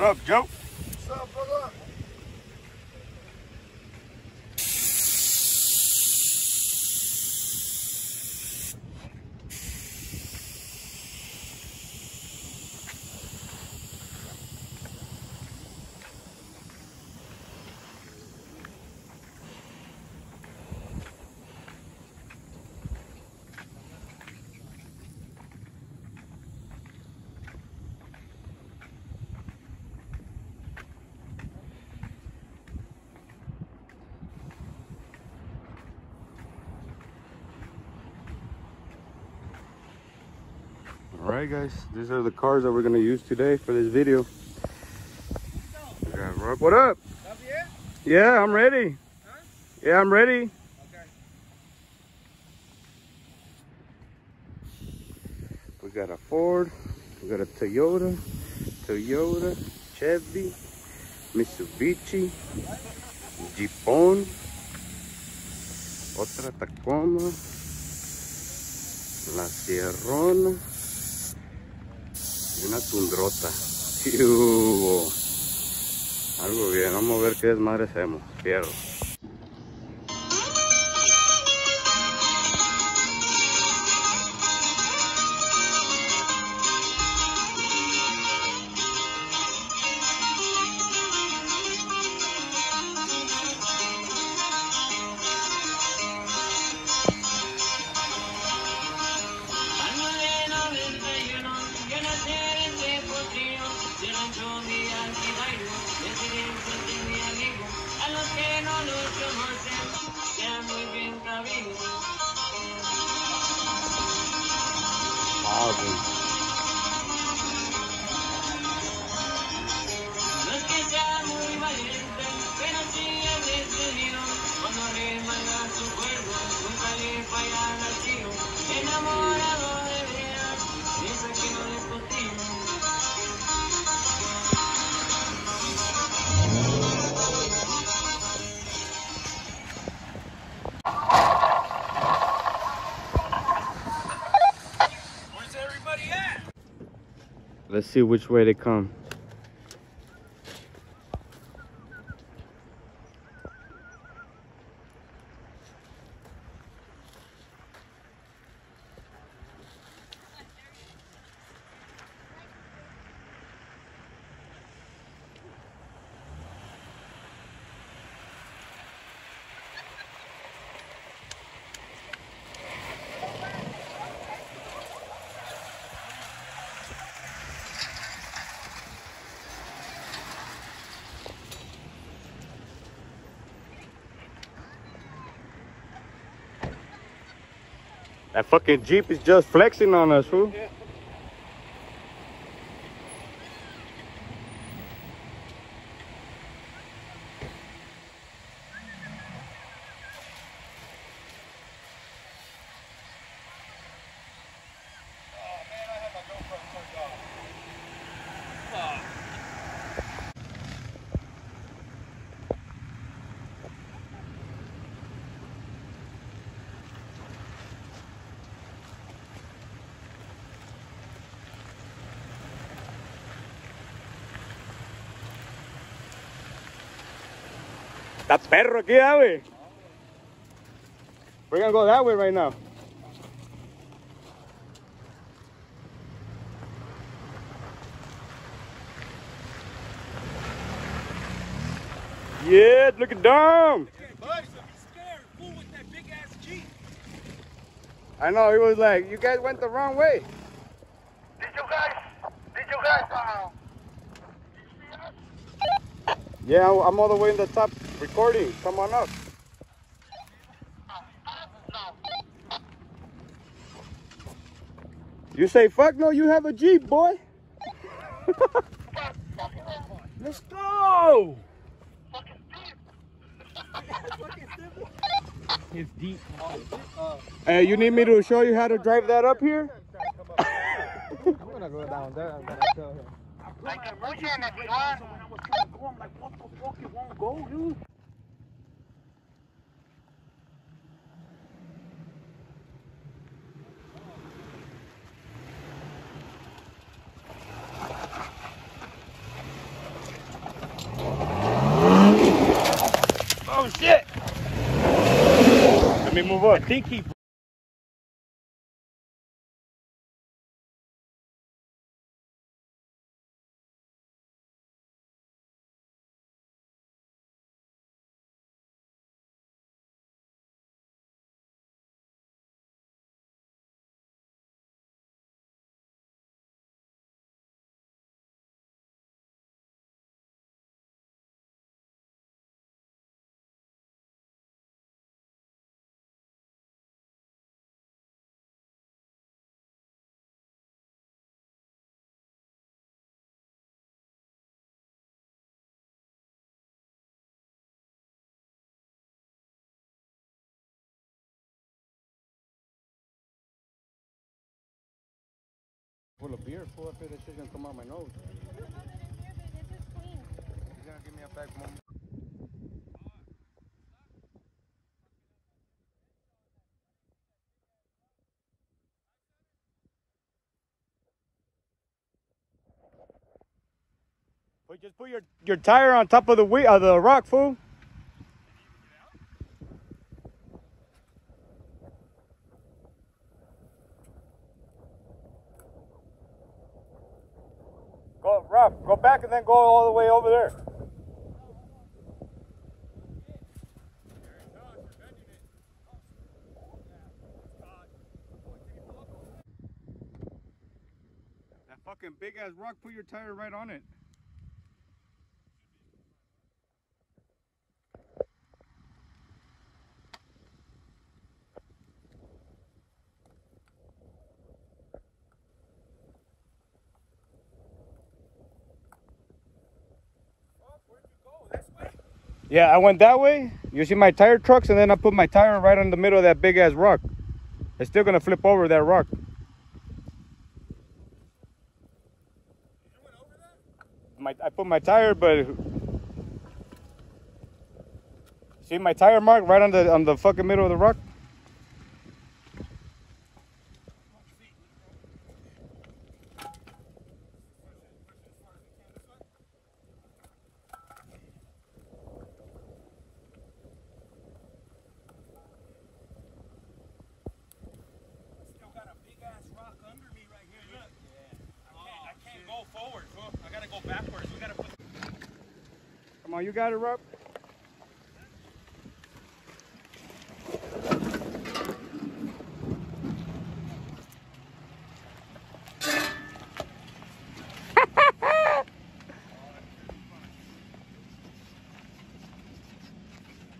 What up, Joe? What's up, brother? Right, guys. These are the cars that we're gonna use today for this video. We got Rob- What up? Yeah, I'm ready. Yeah, I'm ready. We got a Ford, we got a Toyota, Toyota, Chevy, Mitsubishi, Jeepon, otra Tacoma, la Sierrona una Tundrota. Algo bien, vamos a ver qué desmadre hacemos. Fierro. Ah, Let's see which way they come. That fucking Jeep is just flexing on us, fool. Está perro aquí, güey. We're gonna go that way right now. Yeah, look at Dom. I know, he was like, you guys went the wrong way. Did you guys? Did you guys? Uh, Yeah, I'm all the way in the top recording. Come on up. You say fuck no, you have a Jeep, boy. Let's go. It's deep. Hey, you need me to show you how to drive that up here? I'm gonna go down there. I'm gonna tell him. I can push it if you want. Look. think he. Full of beer, full up here. This shit's gonna come out my nose. He's gonna give me a back moment. Just put your, your tire on top of the wheel, of the rock, fool. Rob, go back and then go all the way over there. That fucking big ass rock, put your tire right on it. Yeah, I went that way. You see my tire trucks, and then I put my tire right on the middle of that big ass rock. It's still gonna flip over that rock. My, I put my tire, but see my tire mark right on the on the fucking middle of the rock. Still got a big ass rock under me right here. Look. I can't, I can't go forward. fool. I gotta go backwards. We gotta put. Come on, you got it, Rob.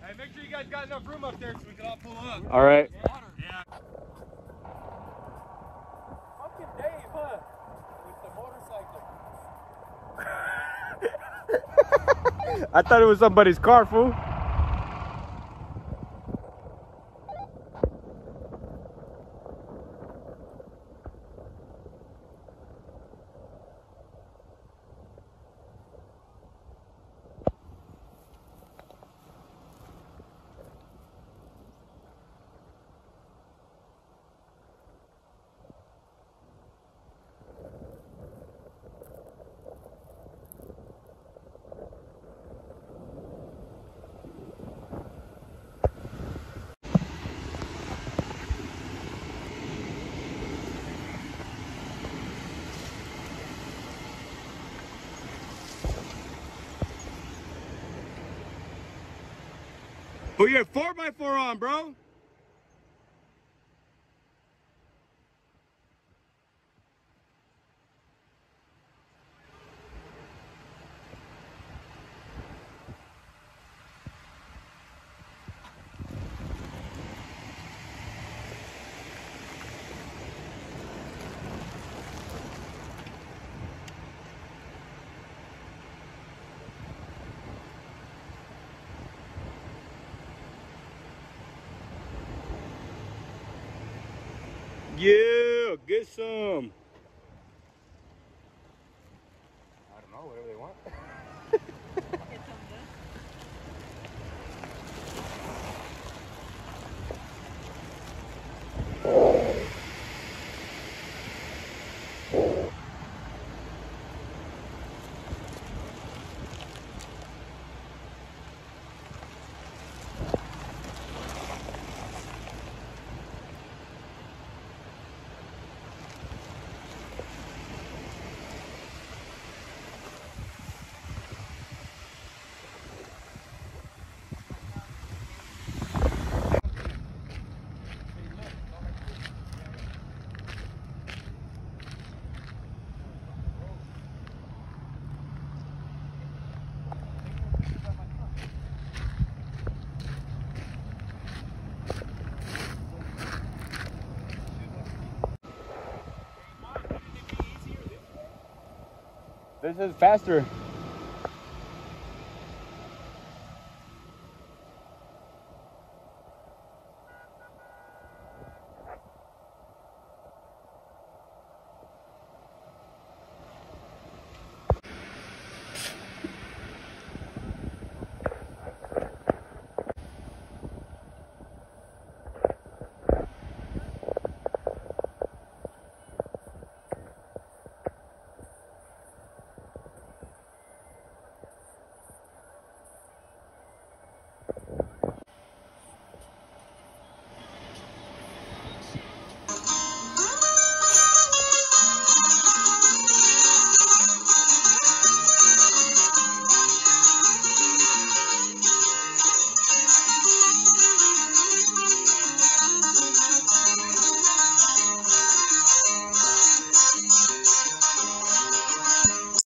Hey, make sure you guys got enough room up there so we can all pull up. All right. Yeah. Fucking Dave, huh? With the motorcycle. I thought it was somebody's car, fool. Put your 4x4 on, bro. Yeah, get some. This is faster.